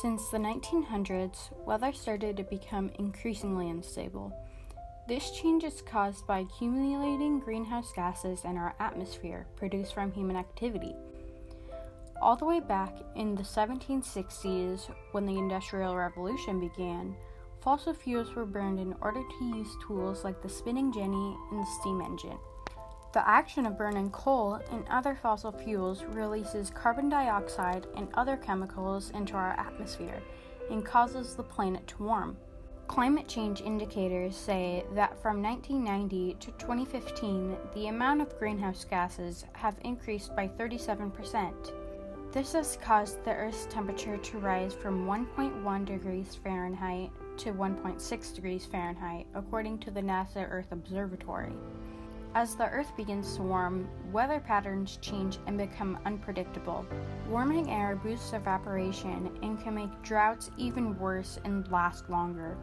Since the 1900s, weather started to become increasingly unstable. This change is caused by accumulating greenhouse gases in our atmosphere produced from human activity. All the way back in the 1760s, when the Industrial Revolution began, fossil fuels were burned in order to use tools like the spinning jenny and the steam engine. The action of burning coal and other fossil fuels releases carbon dioxide and other chemicals into our atmosphere and causes the planet to warm. Climate change indicators say that from 1990 to 2015, the amount of greenhouse gases have increased by 37%. This has caused the Earth's temperature to rise from 1.1 degrees Fahrenheit to 1.6 degrees Fahrenheit, according to the NASA Earth Observatory. As the Earth begins to warm, weather patterns change and become unpredictable. Warming air boosts evaporation and can make droughts even worse and last longer.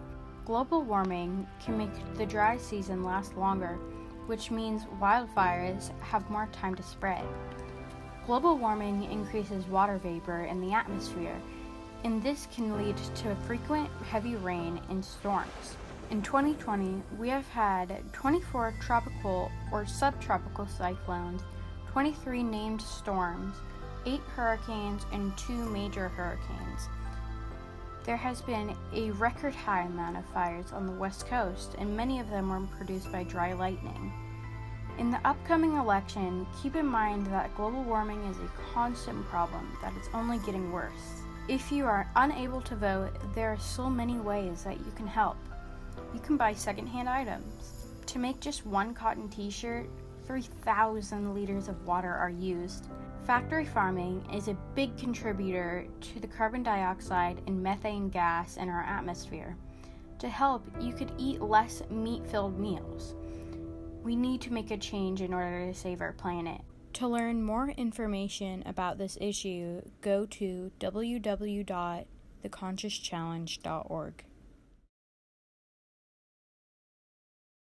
Global warming can make the dry season last longer, which means wildfires have more time to spread. Global warming increases water vapor in the atmosphere, and this can lead to frequent heavy rain and storms. In 2020, we have had 24 tropical or subtropical cyclones, 23 named storms, 8 hurricanes, and 2 major hurricanes. There has been a record high amount of fires on the West Coast, and many of them were produced by dry lightning. In the upcoming election, keep in mind that global warming is a constant problem that is only getting worse. If you are unable to vote, there are so many ways that you can help you can buy secondhand items. To make just one cotton t shirt, 3,000 liters of water are used. Factory farming is a big contributor to the carbon dioxide and methane gas in our atmosphere. To help, you could eat less meat filled meals. We need to make a change in order to save our planet. To learn more information about this issue, go to www.theconsciouschallenge.org.